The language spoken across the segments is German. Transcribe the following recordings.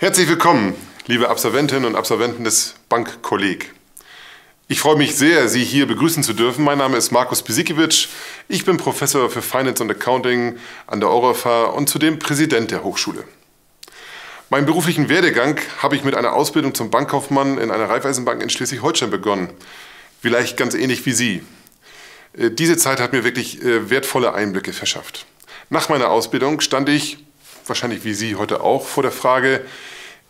Herzlich willkommen, liebe Absolventinnen und Absolventen des Bankkolleg. Ich freue mich sehr, Sie hier begrüßen zu dürfen. Mein Name ist Markus Bisikiewicz. Ich bin Professor für Finance und Accounting an der EUROFA und zudem Präsident der Hochschule. Meinen beruflichen Werdegang habe ich mit einer Ausbildung zum Bankkaufmann in einer Raiffeisenbank in Schleswig-Holstein begonnen. Vielleicht ganz ähnlich wie Sie. Äh, diese Zeit hat mir wirklich äh, wertvolle Einblicke verschafft. Nach meiner Ausbildung stand ich wahrscheinlich wie Sie heute auch, vor der Frage,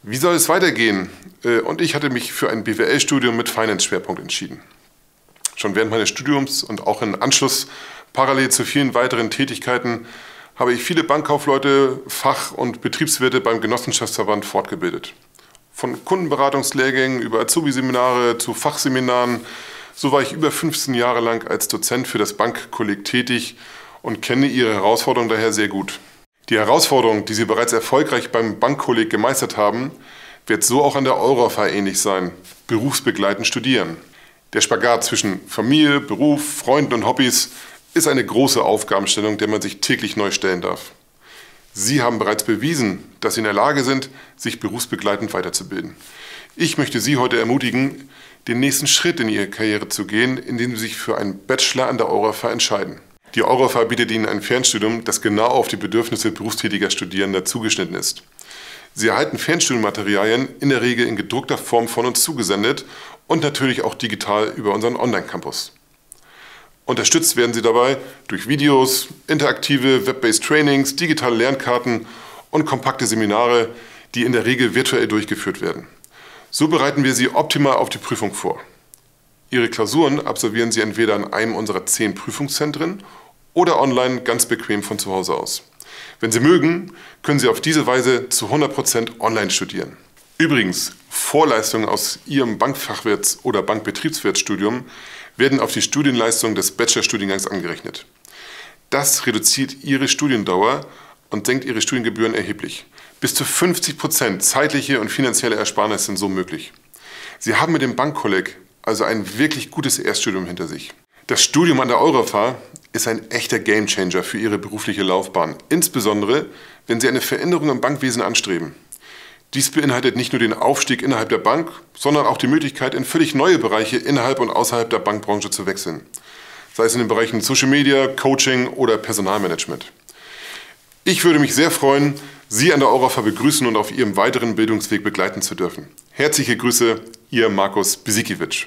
wie soll es weitergehen? Äh, und ich hatte mich für ein BWL-Studium mit Finance-Schwerpunkt entschieden. Schon während meines Studiums und auch im Anschluss parallel zu vielen weiteren Tätigkeiten habe ich viele Bankkaufleute, Fach- und Betriebswirte beim Genossenschaftsverband fortgebildet. Von Kundenberatungslehrgängen über Azubi-Seminare zu Fachseminaren, so war ich über 15 Jahre lang als Dozent für das Bankkolleg tätig und kenne ihre Herausforderungen daher sehr gut. Die Herausforderung, die Sie bereits erfolgreich beim Bankkolleg gemeistert haben, wird so auch an der Eurofa ähnlich sein. Berufsbegleitend studieren. Der Spagat zwischen Familie, Beruf, Freunden und Hobbys ist eine große Aufgabenstellung, der man sich täglich neu stellen darf. Sie haben bereits bewiesen, dass Sie in der Lage sind, sich berufsbegleitend weiterzubilden. Ich möchte Sie heute ermutigen, den nächsten Schritt in Ihre Karriere zu gehen, indem Sie sich für einen Bachelor an der Eurofa entscheiden. Die Eurofa bietet Ihnen ein Fernstudium, das genau auf die Bedürfnisse berufstätiger Studierender zugeschnitten ist. Sie erhalten Fernstudienmaterialien in der Regel in gedruckter Form von uns zugesendet und natürlich auch digital über unseren Online-Campus. Unterstützt werden Sie dabei durch Videos, interaktive Web-based Trainings, digitale Lernkarten und kompakte Seminare, die in der Regel virtuell durchgeführt werden. So bereiten wir Sie optimal auf die Prüfung vor. Ihre Klausuren absolvieren Sie entweder in einem unserer zehn Prüfungszentren oder online ganz bequem von zu Hause aus. Wenn Sie mögen, können Sie auf diese Weise zu 100% online studieren. Übrigens, Vorleistungen aus Ihrem Bankfachwirts- oder Bankbetriebswirtsstudium werden auf die Studienleistung des Bachelorstudiengangs angerechnet. Das reduziert Ihre Studiendauer und senkt Ihre Studiengebühren erheblich. Bis zu 50% zeitliche und finanzielle Ersparnisse sind so möglich. Sie haben mit dem Bankkolleg also ein wirklich gutes Erststudium hinter sich. Das Studium an der Eurofa ist ein echter Gamechanger für Ihre berufliche Laufbahn, insbesondere wenn Sie eine Veränderung im Bankwesen anstreben. Dies beinhaltet nicht nur den Aufstieg innerhalb der Bank, sondern auch die Möglichkeit, in völlig neue Bereiche innerhalb und außerhalb der Bankbranche zu wechseln, sei es in den Bereichen Social Media, Coaching oder Personalmanagement. Ich würde mich sehr freuen, Sie an der Eurofa begrüßen und auf Ihrem weiteren Bildungsweg begleiten zu dürfen. Herzliche Grüße, Ihr Markus Bisikiewicz.